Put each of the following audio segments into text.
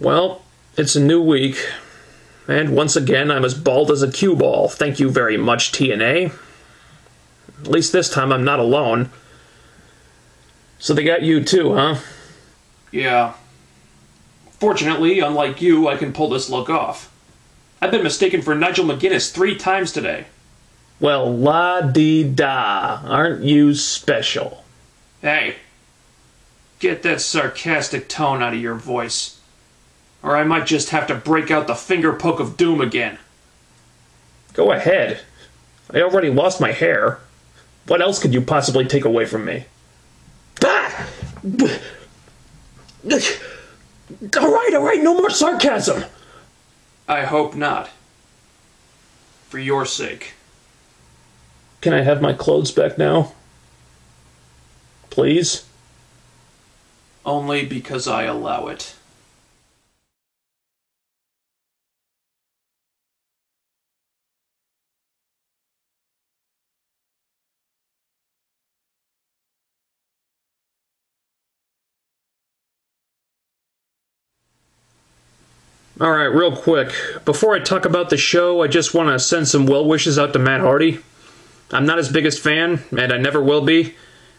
Well, it's a new week, and once again I'm as bald as a cue ball. Thank you very much, TNA. At least this time I'm not alone. So they got you too, huh? Yeah. Fortunately, unlike you, I can pull this look off. I've been mistaken for Nigel McGuinness three times today. Well, la di da. Aren't you special? Hey, get that sarcastic tone out of your voice. Or I might just have to break out the finger poke of doom again. Go ahead. I already lost my hair. What else could you possibly take away from me? Ah! All right, all right, no more sarcasm. I hope not. For your sake. Can I have my clothes back now? Please? Only because I allow it. All right, real quick. Before I talk about the show, I just want to send some well wishes out to Matt Hardy. I'm not his biggest fan, and I never will be.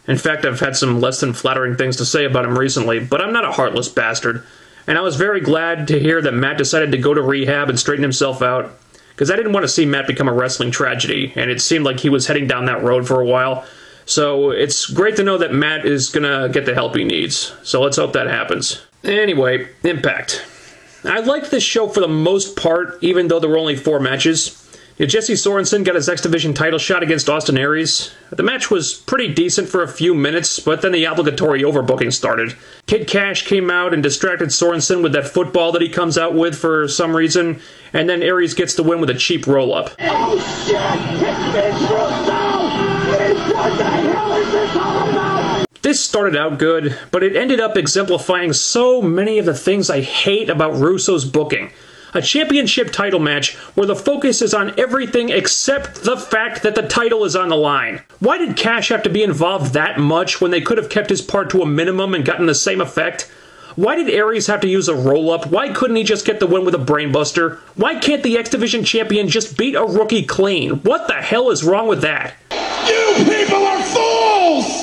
In fact, I've had some less than flattering things to say about him recently, but I'm not a heartless bastard. And I was very glad to hear that Matt decided to go to rehab and straighten himself out, because I didn't want to see Matt become a wrestling tragedy, and it seemed like he was heading down that road for a while. So it's great to know that Matt is gonna get the help he needs. So let's hope that happens. Anyway, Impact. I liked this show for the most part, even though there were only four matches. Jesse Sorensen got his X Division title shot against Austin Aries. The match was pretty decent for a few minutes, but then the obligatory overbooking started. Kid Kash came out and distracted Sorensen with that football that he comes out with for some reason, and then Aries gets the win with a cheap roll up. Oh shit! What the hell is this all about? This started out good, but it ended up exemplifying so many of the things I hate about Russo's booking. A championship title match where the focus is on everything except the fact that the title is on the line. Why did Kash have to be involved that much when they could have kept his part to a minimum and gotten the same effect? Why did Aries have to use a roll up? Why couldn't he just get the win with a brainbuster? Why can't the X Division champion just beat a rookie clean? What the hell is wrong with that? You people are fools!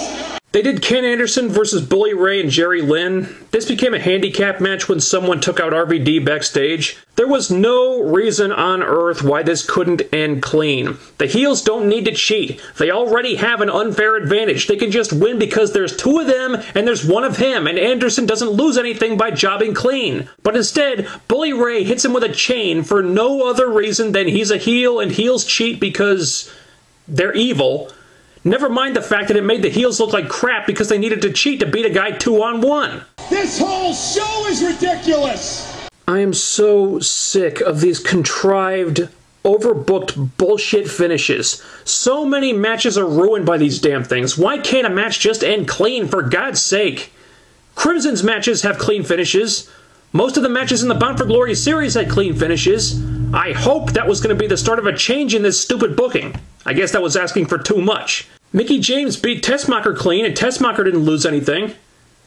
They did Ken Anderson versus Bully Ray and Jerry Lynn. This became a handicap match when someone took out RVD backstage. There was no reason on earth why this couldn't end clean. The heels don't need to cheat. They already have an unfair advantage. They can just win because there's two of them and there's one of him, and Anderson doesn't lose anything by jobbing clean. But instead, Bully Ray hits him with a chain for no other reason than he's a heel and heels cheat because they're evil. Never mind the fact that it made the heels look like crap because they needed to cheat to beat a guy two on one. This whole show is ridiculous! I am so sick of these contrived, overbooked bullshit finishes. So many matches are ruined by these damn things. Why can't a match just end clean, for God's sake? Crimson's matches have clean finishes. Most of the matches in the Bound for Glory series had clean finishes. I hoped that was going to be the start of a change in this stupid booking. I guess that was asking for too much. Mickie James beat Tessmacher clean, and Tessmacher didn't lose anything.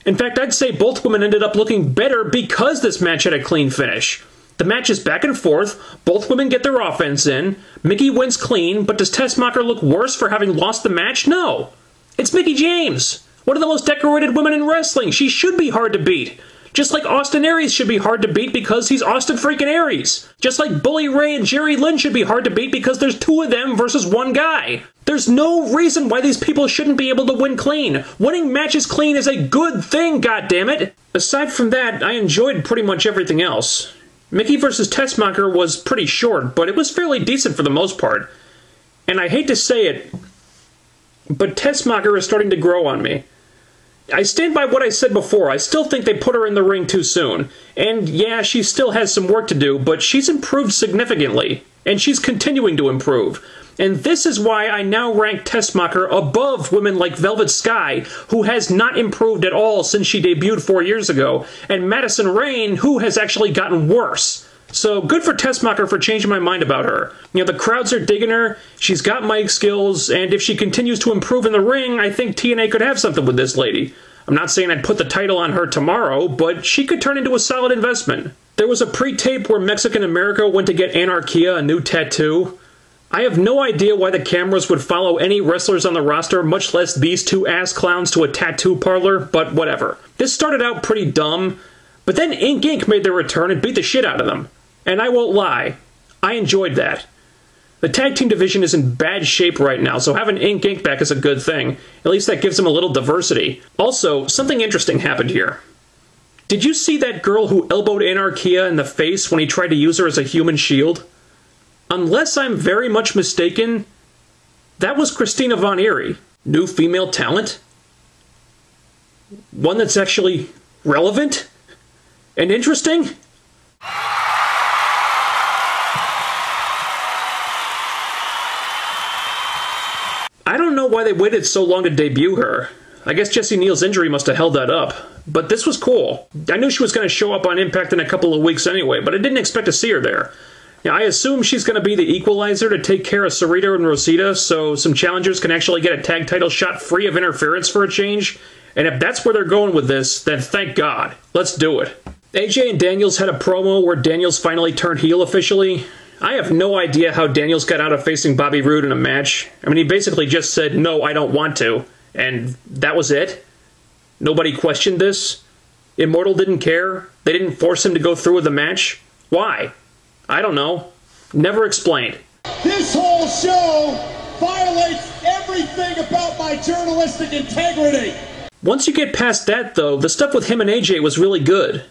In fact, I'd say both women ended up looking better because this match had a clean finish. The match is back and forth, both women get their offense in, Mickie wins clean, but does Tessmacher look worse for having lost the match? No. It's Mickie James, one of the most decorated women in wrestling. She should be hard to beat. Just like Austin Aries should be hard to beat because he's Austin freaking Aries. Just like Bully Ray and Jerry Lynn should be hard to beat because there's two of them versus one guy. There's no reason why these people shouldn't be able to win clean. Winning matches clean is a good thing, goddammit. Aside from that, I enjoyed pretty much everything else. Mickie versus Tessmacher was pretty short, but it was fairly decent for the most part. And I hate to say it, but Tessmacher is starting to grow on me. I stand by what I said before. I still think they put her in the ring too soon. And yeah, she still has some work to do, but she's improved significantly. And she's continuing to improve. And this is why I now rank Tessmacher above women like Velvet Sky, who has not improved at all since she debuted four years ago, and Madison Rayne, who has actually gotten worse. So good for Tessmacher for changing my mind about her. You know, the crowds are digging her, she's got mic skills, and if she continues to improve in the ring, I think TNA could have something with this lady. I'm not saying I'd put the title on her tomorrow, but she could turn into a solid investment. There was a pre tape where Mexican America went to get Anarquia a new tattoo. I have no idea why the cameras would follow any wrestlers on the roster, much less these two ass clowns, to a tattoo parlor, but whatever. This started out pretty dumb, but then Ink Inc made their return and beat the shit out of them. And I won't lie, I enjoyed that. The tag team division is in bad shape right now, so having Ink Inc. back is a good thing. At least that gives them a little diversity. Also, something interesting happened here. Did you see that girl who elbowed Anarquia in the face when he tried to use her as a human shield? Unless I'm very much mistaken, that was Christina Von Eerie. New female talent? One that's actually relevant? And interesting? Why they waited so long to debut her. I guess Jesse Neal's injury must have held that up. But this was cool. I knew she was going to show up on Impact in a couple of weeks anyway, but I didn't expect to see her there. Now, I assume she's going to be the equalizer to take care of Sarita and Rosita, so some challengers can actually get a tag title shot free of interference for a change. And if that's where they're going with this, then thank God. Let's do it. AJ and Daniels had a promo where Daniels finally turned heel officially. I have no idea how Daniels got out of facing Bobby Roode in a match. I mean, he basically just said, no, I don't want to. And that was it. Nobody questioned this. Immortal didn't care. They didn't force him to go through with the match. Why? I don't know. Never explained. This whole show violates everything about my journalistic integrity. Once you get past that, though, the stuff with him and AJ was really good.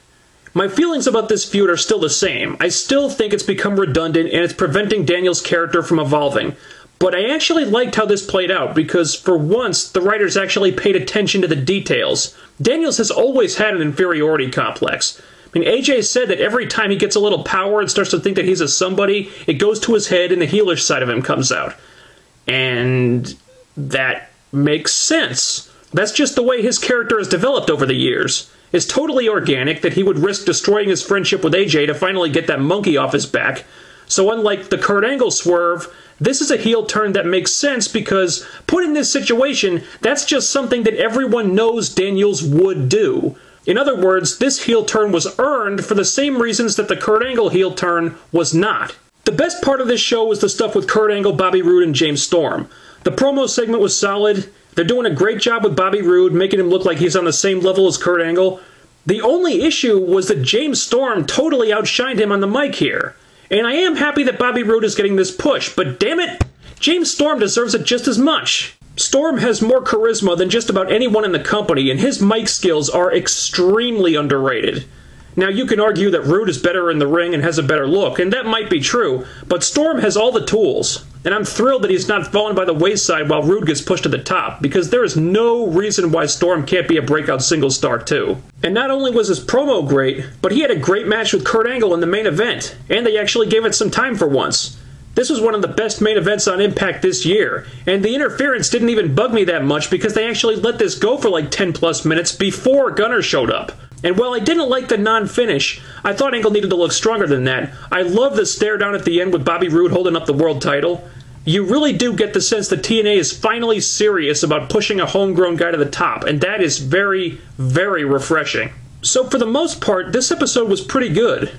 My feelings about this feud are still the same. I still think it's become redundant and it's preventing Daniel's character from evolving. But I actually liked how this played out because, for once, the writers actually paid attention to the details. Daniels has always had an inferiority complex. I mean, AJ said that every time he gets a little power and starts to think that he's a somebody, it goes to his head and the heelish side of him comes out. And that makes sense. That's just the way his character has developed over the years. It's totally organic that he would risk destroying his friendship with AJ to finally get that monkey off his back. So, unlike the Kurt Angle swerve, this is a heel turn that makes sense because, put in this situation, that's just something that everyone knows Daniels would do. In other words, this heel turn was earned for the same reasons that the Kurt Angle heel turn was not. The best part of this show was the stuff with Kurt Angle, Bobby Roode, and James Storm. The promo segment was solid. They're doing a great job with Bobby Roode, making him look like he's on the same level as Kurt Angle. The only issue was that James Storm totally outshined him on the mic here. And I am happy that Bobby Roode is getting this push, but damn it, James Storm deserves it just as much. Storm has more charisma than just about anyone in the company, and his mic skills are extremely underrated. Now, you can argue that Roode is better in the ring and has a better look, and that might be true, but Storm has all the tools, and I'm thrilled that he's not fallen by the wayside while Roode gets pushed to the top, because there is no reason why Storm can't be a breakout single star, too. And not only was his promo great, but he had a great match with Kurt Angle in the main event, and they actually gave it some time for once. This was one of the best main events on Impact this year, and the interference didn't even bug me that much because they actually let this go for like 10 plus minutes before Gunner showed up. And while I didn't like the non finish, I thought Angle needed to look stronger than that. I love the stare down at the end with Bobby Roode holding up the world title. You really do get the sense that TNA is finally serious about pushing a homegrown guy to the top, and that is very, very refreshing. So, for the most part, this episode was pretty good.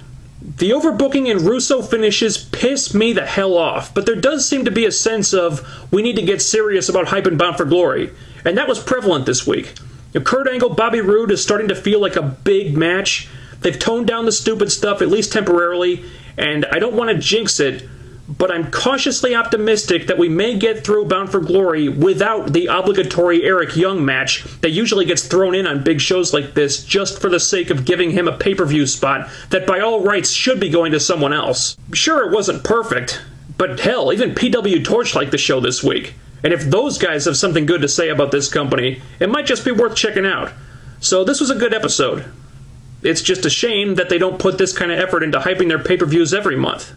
The overbooking and Russo finishes piss me the hell off, but there does seem to be a sense of we need to get serious about hype and Bound for Glory, and that was prevalent this week. Kurt Angle, Bobby Roode is starting to feel like a big match. They've toned down the stupid stuff, at least temporarily, and I don't want to jinx it, but I'm cautiously optimistic that we may get through Bound for Glory without the obligatory Eric Young match that usually gets thrown in on big shows like this just for the sake of giving him a pay per view spot that by all rights should be going to someone else. Sure, it wasn't perfect, but hell, even PW Torch liked the show this week. And if those guys have something good to say about this company, it might just be worth checking out. So this was a good episode. It's just a shame that they don't put this kind of effort into hyping their pay per views every month.